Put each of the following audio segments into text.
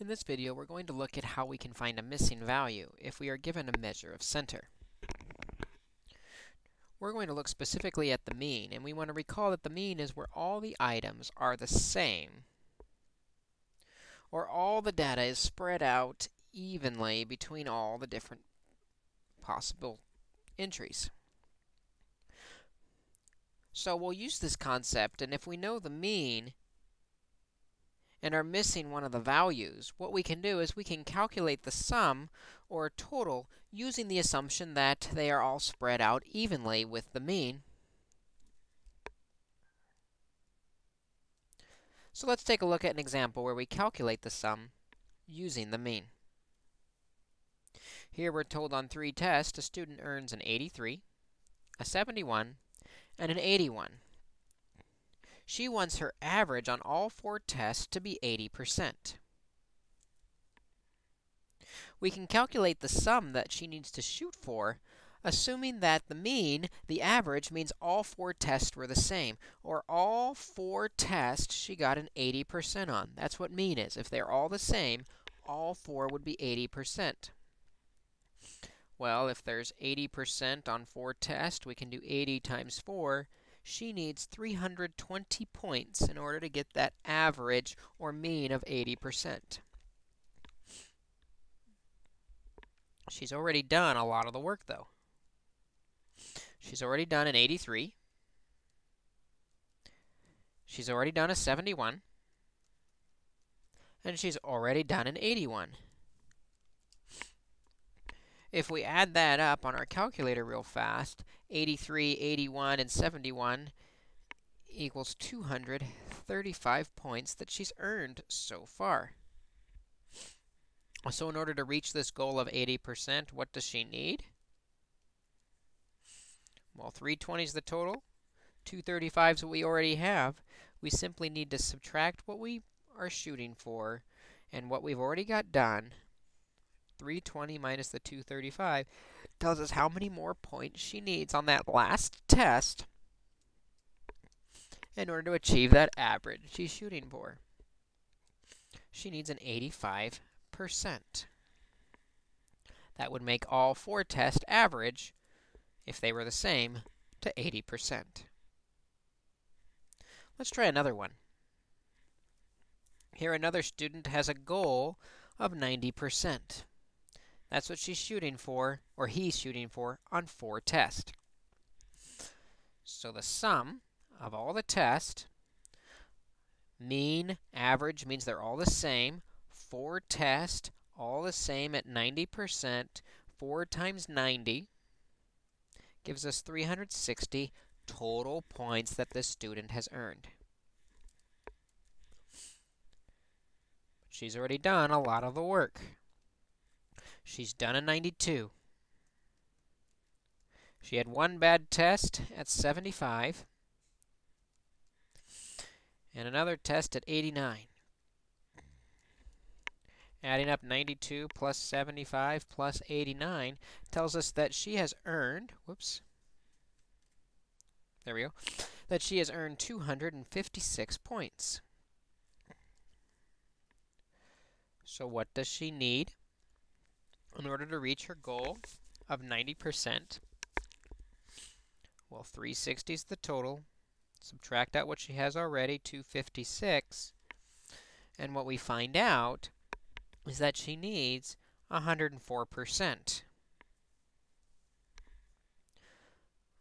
In this video, we're going to look at how we can find a missing value if we are given a measure of center. We're going to look specifically at the mean, and we want to recall that the mean is where all the items are the same, or all the data is spread out evenly between all the different possible entries. So we'll use this concept, and if we know the mean, and are missing one of the values, what we can do is we can calculate the sum or total using the assumption that they are all spread out evenly with the mean. So let's take a look at an example where we calculate the sum using the mean. Here we're told on three tests, a student earns an 83, a 71, and an 81. She wants her average on all four tests to be 80%. We can calculate the sum that she needs to shoot for, assuming that the mean, the average, means all four tests were the same, or all four tests she got an 80% on. That's what mean is. If they're all the same, all four would be 80%. Well, if there's 80% on four tests, we can do 80 times 4, she needs 320 points in order to get that average or mean of 80%. She's already done a lot of the work, though. She's already done an 83. She's already done a 71. And she's already done an 81. If we add that up on our calculator real fast, 83, 81, and 71 equals 235 points that she's earned so far. So in order to reach this goal of 80%, what does she need? Well, 320 is the total. 235 is what we already have. We simply need to subtract what we are shooting for and what we've already got done 320 minus the 235 tells us how many more points she needs on that last test in order to achieve that average she's shooting for. She needs an 85%. That would make all four tests average, if they were the same, to 80%. Let's try another one. Here another student has a goal of 90%. That's what she's shooting for, or he's shooting for, on four tests. So the sum of all the tests, mean, average means they're all the same. Four tests, all the same at 90%. 4 times 90 gives us 360 total points that the student has earned. She's already done a lot of the work. She's done a 92. She had one bad test at 75 and another test at 89. Adding up 92 plus 75 plus 89 tells us that she has earned, whoops, there we go, that she has earned 256 points. So what does she need? In order to reach her goal of 90%. Well, 360 is the total. Subtract out what she has already, 256. And what we find out is that she needs 104%.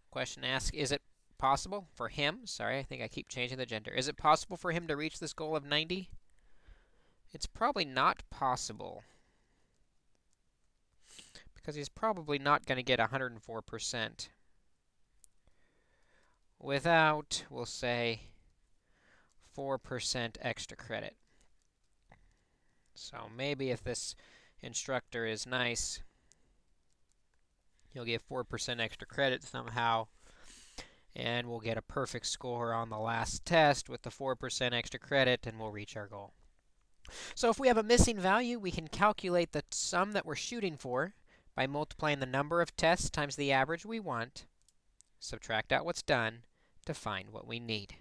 Question asks, is it possible for him, sorry, I think I keep changing the gender, is it possible for him to reach this goal of 90? It's probably not possible because he's probably not going to get 104% without, we'll say, 4% extra credit. So maybe if this instructor is nice, he'll give 4% extra credit somehow, and we'll get a perfect score on the last test with the 4% extra credit, and we'll reach our goal. So if we have a missing value, we can calculate the sum that we're shooting for, by multiplying the number of tests times the average we want, subtract out what's done to find what we need.